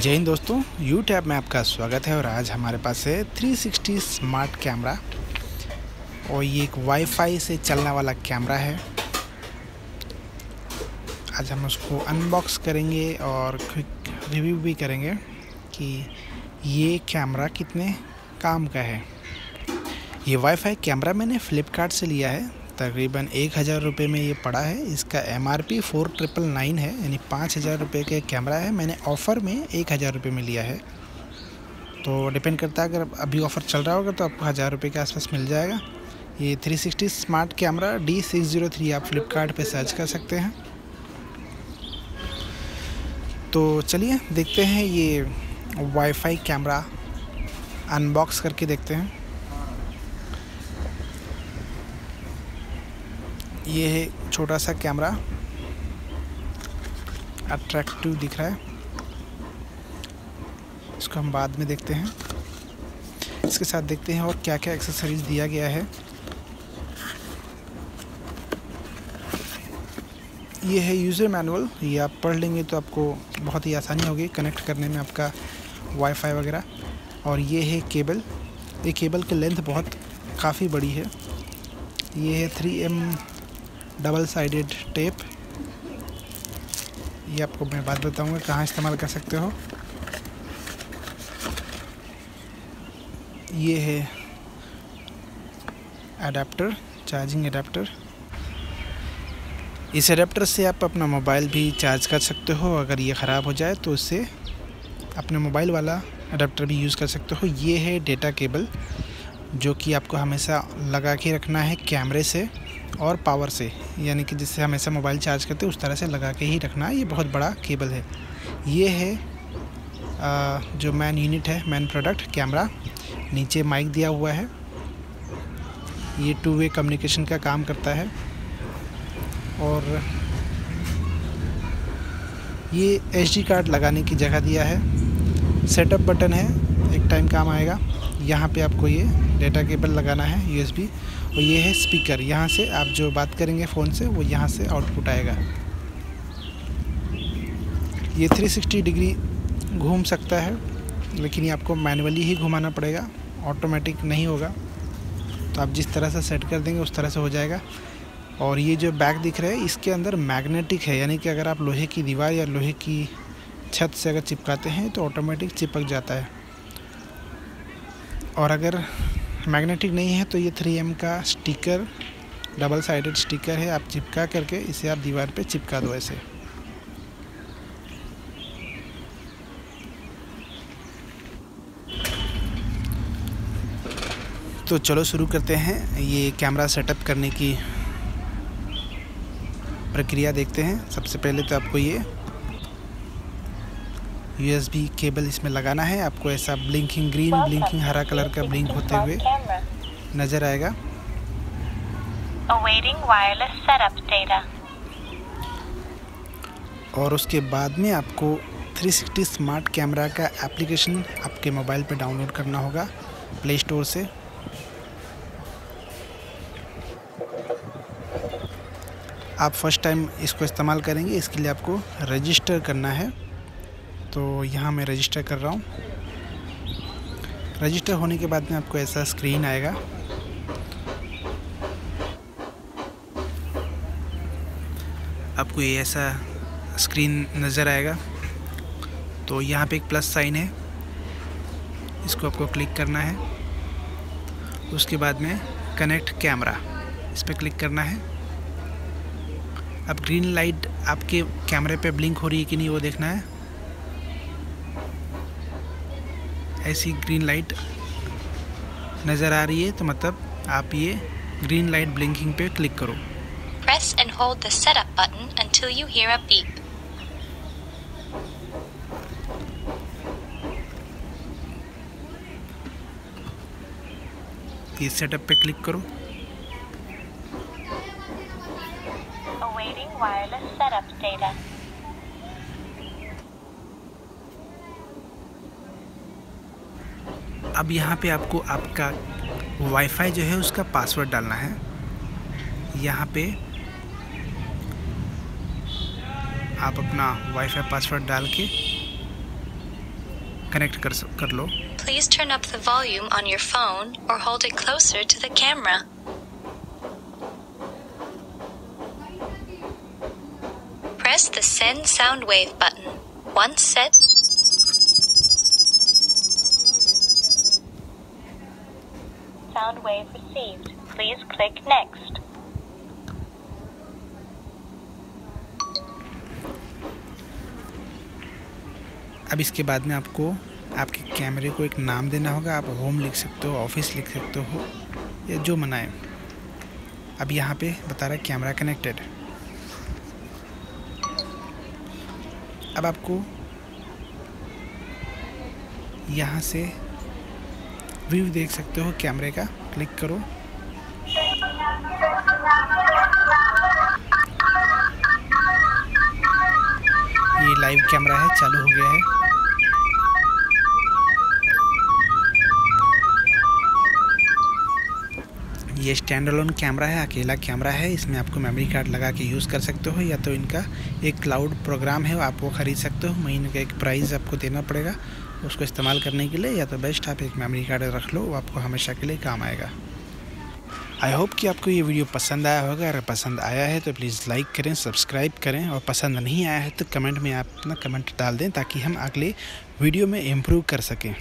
जय हिंद दोस्तों you tab में आपका स्वागत है और आज हमारे पास है 360 स्मार्ट कैमरा और ये एक वाईफाई से चलने वाला कैमरा है। आज हम उसको अनबॉक्स करेंगे और क्विक रिव्यू भी करेंगे कि ये कैमरा कितने काम का है। ये वाईफाई कैमरा मैंने फ़्लिपकार्ट से लिया है। तकरीबन एक हज़ार रुपये में ये पड़ा है। इसका M R P four triple nine है, यानी पाँच हज़ार रुपये का कैमरा है। मैंने ऑफ़र में एक हज़ार रुपये में लिया है। तो डिपेंड करता है, अगर अभी ऑफ़र चल रहा होगा तो आपको हज़ार रुपये के आसपास मिल जाएगा। ये 360 smart camera D six zero three आप फ्लिपकार्ट पे सर्च कर सकते हैं। तो चलिए देखते हैं ये वाईफाई कैमरा अनबॉक्स करके देखते हैं। ये है छोटा सा कैमरा। अट्रैक्टिव दिख रहा है। इसको हम बाद में देखते हैं। इसके साथ देखते हैं और क्या क्या एक्सेसरीज दिया गया है। ये है यूज़र मैनुअल ये आप पढ़ लेंगे तो आपको बहुत ही आसानी होगी कनेक्ट करने में आपका वाईफाई वगैरह। और ये है केबल ये केबल की के लेंथ बहुत काफ़ी बड़ी है। ये है three M double sided tape. ये आपको मैं बात बताऊँगा कहाँ इस्तेमाल कर सकते हो। ये है अडेप्टर चार्जिंग अडेप्टर इस अडेप्टर से आप अपना मोबाइल भी चार्ज कर सकते हो। अगर ये ख़राब हो जाए तो उससे अपने मोबाइल वाला अडेप्टर भी यूज़ कर सकते हो। ये है डेटा केबल जो कि आपको हमेशा लगा के रखना है कैमरे से। और पावर से यानी कि जिससे हमेशा मोबाइल चार्ज करते हैं उस तरह से लगा के ही रखना है ये बहुत बड़ा केबल है। ये है आ, जो मैन यूनिट है मैन प्रोडक्ट कैमरा नीचे माइक दिया हुआ है। ये टू वे कम्युनिकेशन का काम करता है। और ये एच कार्ड लगाने की जगह दिया है। सेटअप बटन है एक टाइम काम आएगा। यहाँ पे आपको ये डेटा केबल लगाना है यूएसबी और ये है स्पीकर यहाँ से आप जो बात करेंगे फ़ोन से, वो यहाँ से आउटपुट आएगा। ये 360 डिग्री घूम सकता है, लेकिन ये आपको मैनुअली ही घुमाना पड़ेगा। ऑटोमेटिक नहीं होगा। तो आप जिस तरह से सेट कर देंगे, उस तरह से हो जाएगा। और ये जो बैग दिख रहा है, इसके अंदर मैग्नेटिक है। यानी कि अगर आप लोहे की दीवार या लोहे की छत से अगर चिपकाते हैं तो ऑटोमेटिक चिपक जाता है। और अगर मैग्नेटिक नहीं है तो ये 3M का स्टिकर डबल साइडेड स्टिकर है। आप चिपका करके इसे आप दीवार पे चिपका दो ऐसे। तो चलो शुरू करते हैं। ये कैमरा सेटअप करने की प्रक्रिया देखते हैं। सबसे पहले तो आपको ये यूएसबी केबल इसमें लगाना है। आपको ऐसा ब्लिंकिंग ग्रीन ब्लिंकिंग हरा कलर का ब्लिंक होते हुए नज़र आएगा। और उसके बाद में आपको 360 स्मार्ट कैमरा का एप्लीकेशन आपके मोबाइल पे डाउनलोड करना होगा प्ले स्टोर से। आप फ़र्स्ट टाइम इसको इस्तेमाल करेंगे इसके लिए आपको रजिस्टर करना है। तो यहाँ मैं रजिस्टर कर रहा हूँ। रजिस्टर होने के बाद में आपको ऐसा स्क्रीन आएगा। आपको ये ऐसा स्क्रीन नज़र आएगा। तो यहाँ पे एक प्लस साइन है। इसको आपको क्लिक करना है। उसके बाद में कनेक्ट कैमरा इस पर क्लिक करना है। अब ग्रीन लाइट आपके कैमरे पे ब्लिंक हो रही है कि नहीं वो देखना है। ऐसी ग्रीन लाइट नज़र आ रही है तो मतलब आप ये ग्रीन लाइट ब्लिंकिंग पे क्लिक करो। Press and hold the setup button until you hear a beep इस सेटअप पे क्लिक करो। अवेटिंग वायरलेस सेटअप डेटा अब यहाँ पे आपको आपका वाईफाई जो है उसका पासवर्ड डालना है। यहाँ पे आप अपना वाईफाई पासवर्ड डाल के कनेक्ट कर कर लो। Please turn up the volume on your phone और hold it closer to the camera press the send sound wave button once set sound wave received. Please click next. अब इसके बाद में आपको आपके कैमरे को एक नाम देना होगा आप होम लिख सकते हो ऑफ़िस लिख सकते हो, या जो मनाए अब यहाँ पे बता रहा है कैमरा कनेक्टेड अब आपको यहाँ से व्यू देख सकते हो कैमरे का। क्लिक करो। ये लाइव कैमरा है, चालू हो गया है। ये स्टैंड अलोन कैमरा है, अकेला कैमरा है। इसमें आपको मेमोरी कार्ड लगा के यूज़ कर सकते हो, या तो इनका एक क्लाउड प्रोग्राम है, आप वो ख़रीद सकते हो। महीने का एक प्राइस आपको देना पड़ेगा। उसको इस्तेमाल करने के लिए या तो बेस्ट आप एक मेमोरी कार्ड रख लो, वो आपको हमेशा के लिए काम आएगा। आई होप कि आपको ये वीडियो पसंद आया होगा। अगर पसंद आया है तो प्लीज़ लाइक करें सब्सक्राइब करें और पसंद नहीं आया है तो कमेंट में आप अपना कमेंट डाल दें ताकि हम अगले वीडियो में इम्प्रूव कर सकें।